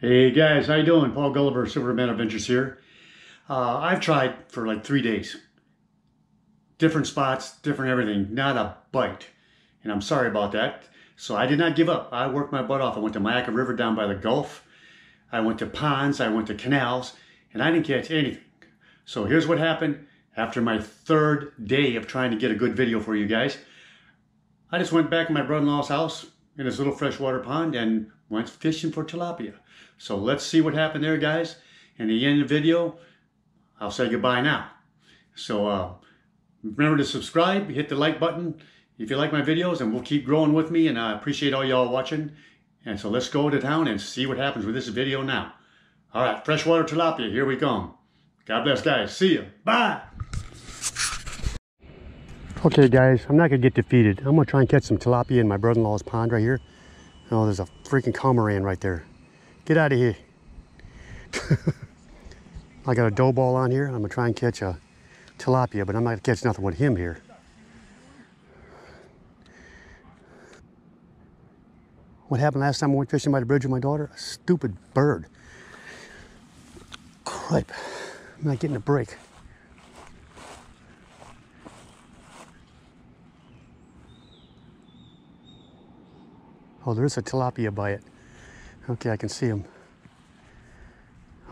Hey guys, how you doing? Paul Gulliver, Silverman Adventures here. Uh, I've tried for like three days. Different spots, different everything, not a bite. And I'm sorry about that. So I did not give up. I worked my butt off. I went to Myakka River down by the Gulf. I went to ponds, I went to canals, and I didn't catch anything. So here's what happened after my third day of trying to get a good video for you guys. I just went back to my brother-in-law's house in his little freshwater pond and went fishing for tilapia. So let's see what happened there, guys. In the end of the video, I'll say goodbye now. So uh, remember to subscribe, hit the like button if you like my videos, and we'll keep growing with me. And I appreciate all y'all watching. And so let's go to town and see what happens with this video now. All right, freshwater tilapia, here we come. God bless, guys. See you. Bye. Okay, guys, I'm not going to get defeated. I'm going to try and catch some tilapia in my brother-in-law's pond right here. Oh, there's a freaking cormorant right there. Get out of here. I got a dough ball on here. I'm to try and catch a tilapia, but I'm not to catch nothing with him here. What happened last time I went fishing by the bridge with my daughter? A stupid bird. Cripe. I'm not getting a break. Oh, there's a tilapia by it. Okay, I can see him.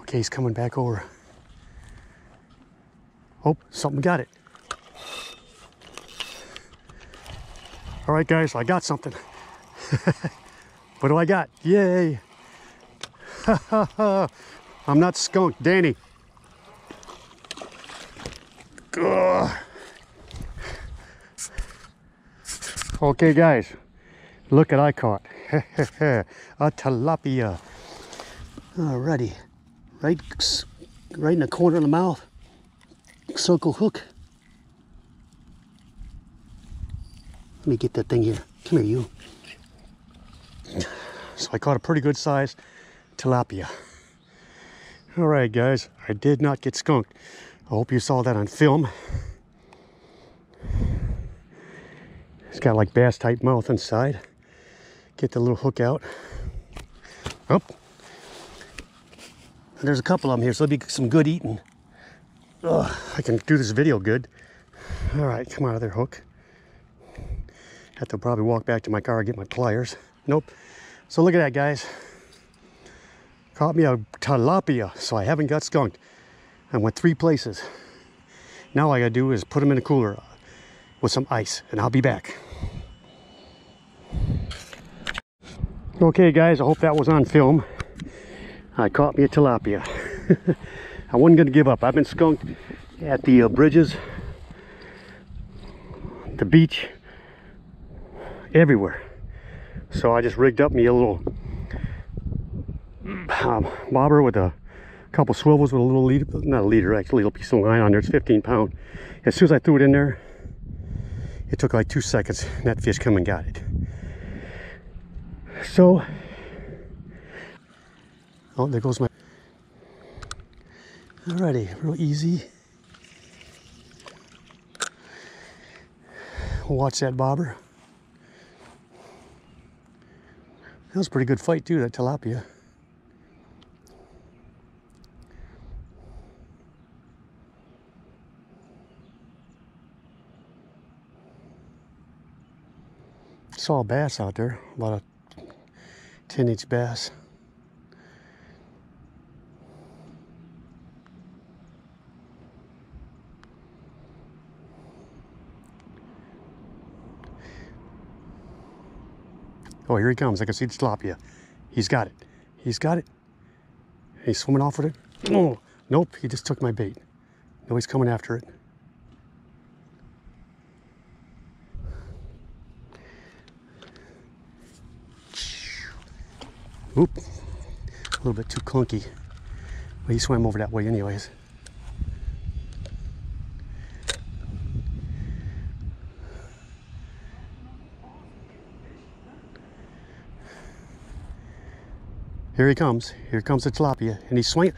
Okay, he's coming back over. Oh, something got it. All right, guys, I got something. what do I got? Yay. I'm not skunk, Danny. Ugh. Okay, guys, look at I caught. a tilapia. Alrighty, right, right in the corner of the mouth. Circle hook. Let me get that thing here. Come here, you. So I caught a pretty good size tilapia. All right, guys, I did not get skunked. I hope you saw that on film. It's got like bass type mouth inside. Get the little hook out. Oh. There's a couple of them here, so there'll be some good eating. Ugh, I can do this video good. All right, come out of there, hook. Have to probably walk back to my car and get my pliers. Nope. So look at that, guys. Caught me a tilapia, so I haven't got skunked. I went three places. Now all I gotta do is put them in a cooler uh, with some ice, and I'll be back. Okay, guys, I hope that was on film. I caught me a tilapia. I wasn't gonna give up. I've been skunked at the uh, bridges, the beach, everywhere. So I just rigged up me a little um, bobber with a couple swivels with a little leader, not a leader, actually a little piece of line on there. It's 15 pound. As soon as I threw it in there, it took like two seconds and that fish come and got it. So, oh, there goes my, alrighty, real easy. Watch that bobber. That was a pretty good fight too, that tilapia. Saw a bass out there, about a 10 inch bass. Oh, here he comes. I can see the tilapia. He's got it. He's got it. He's swimming off with it. Oh, nope. He just took my bait. No, he's coming after it. Oop. A little bit too clunky. But he swam over that way anyways. Here he comes. Here comes the tilapia. And he's swinging.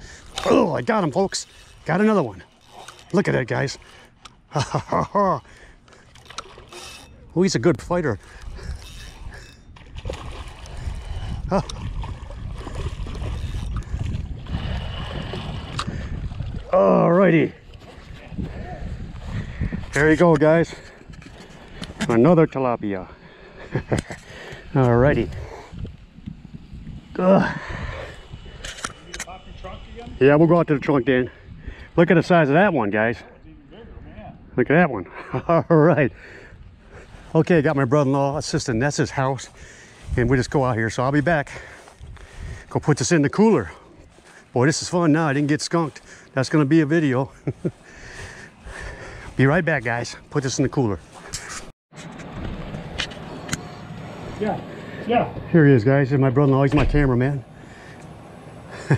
Oh, I got him, folks. Got another one. Look at that, guys. Ha ha ha ha. oh, he's a good fighter. Oh. Righty. There you go, guys. Another tilapia. All righty. Yeah, we'll go out to the trunk, Dan. Look at the size of that one, guys. Look at that one. All right. Okay, got my brother-in-law assistant. His house. And we just go out here. So I'll be back. Go put this in the cooler. Boy, this is fun now. I didn't get skunked. That's going to be a video. be right back, guys. Put this in the cooler. Yeah, yeah. Here he is, guys. Here's my brother-in-law. He's my cameraman.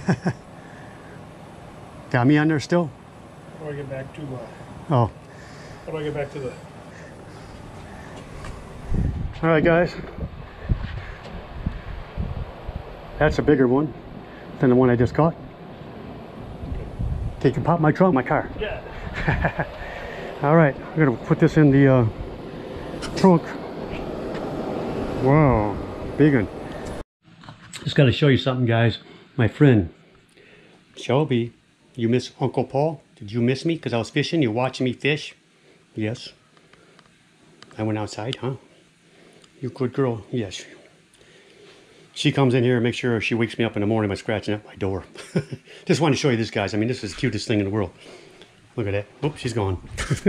got me on there still? How do I get back to, uh, Oh, how do I get back to the, all right, guys. That's a bigger one than the one I just caught. Okay, you can pop my trunk, my car. yeah. All right, I'm gonna put this in the uh, trunk. Wow, big one. Just gotta show you something, guys. My friend, Shelby, you miss Uncle Paul? Did you miss me because I was fishing? you're watching me fish? Yes. I went outside, huh? You good girl? Yes. She comes in here and makes sure she wakes me up in the morning by scratching at my door. Just wanted to show you this, guys. I mean, this is the cutest thing in the world. Look at that. Oh, she's gone.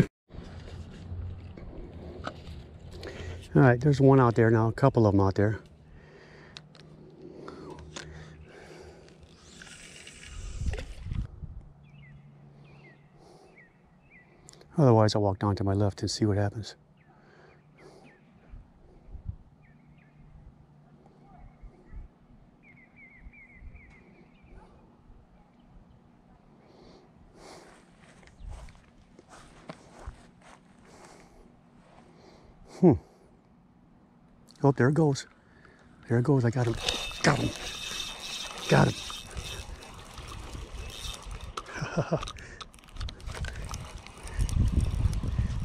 All right, there's one out there now, a couple of them out there. Otherwise, I'll walk down to my left and see what happens. Hmm. Oh, there it goes. There it goes. I got him. Got him. Got him.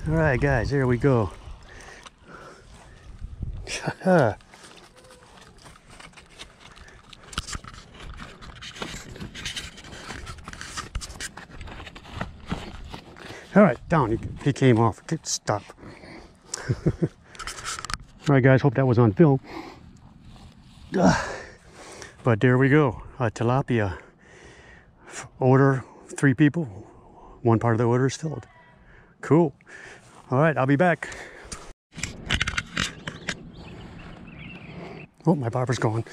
All right, guys, there we go. All right, down. He, he came off. Get stop. All right, guys, hope that was on film. But there we go. A tilapia. Order three people. One part of the order is filled. Cool. All right, I'll be back. Oh, my bobber's gone.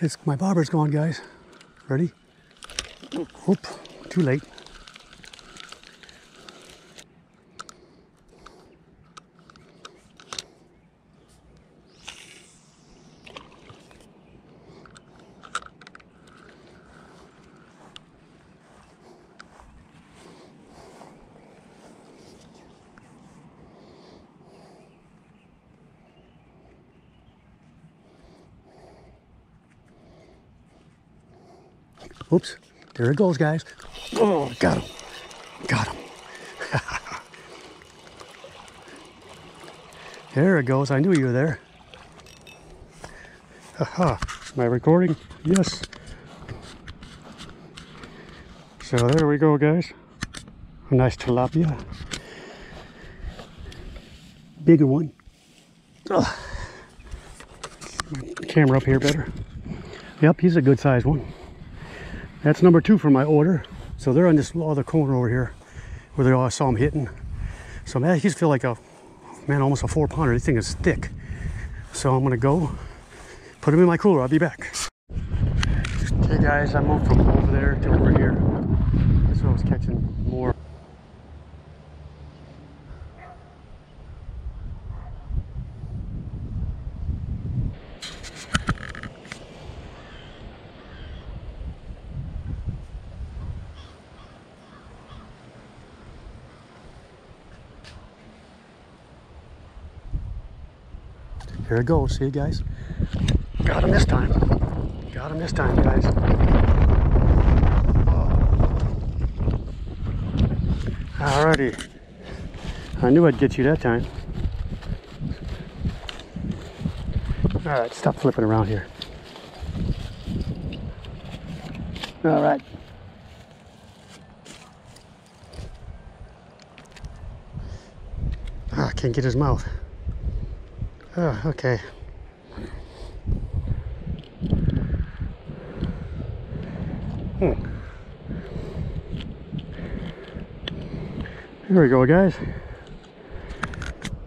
It's, my bobber's gone, guys. Ready? Oop, too late. Oops, there it goes, guys. Oh, got him. Got him. there it goes. I knew you were there. Aha. Am I recording? Yes. So there we go, guys. A nice tilapia. Bigger one. Ugh. Camera up here better. Yep, he's a good sized one. That's number two for my order. So they're on this other corner over here where they all I saw them hitting. So man, these feel like a man, almost a four pounder. This thing is thick. So I'm gonna go put them in my cooler. I'll be back. Okay guys, I moved from over there to over here. So I was catching more. Here it goes. See you guys. Got him this time. Got him this time, guys. Alrighty. I knew I'd get you that time. Alright, stop flipping around here. Alright. I can't get his mouth. Oh, okay. Hmm. There we go, guys.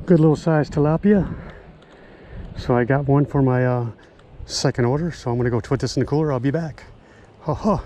Good little size tilapia. So I got one for my uh, second order. So I'm gonna go put this in the cooler. I'll be back. Ha ha.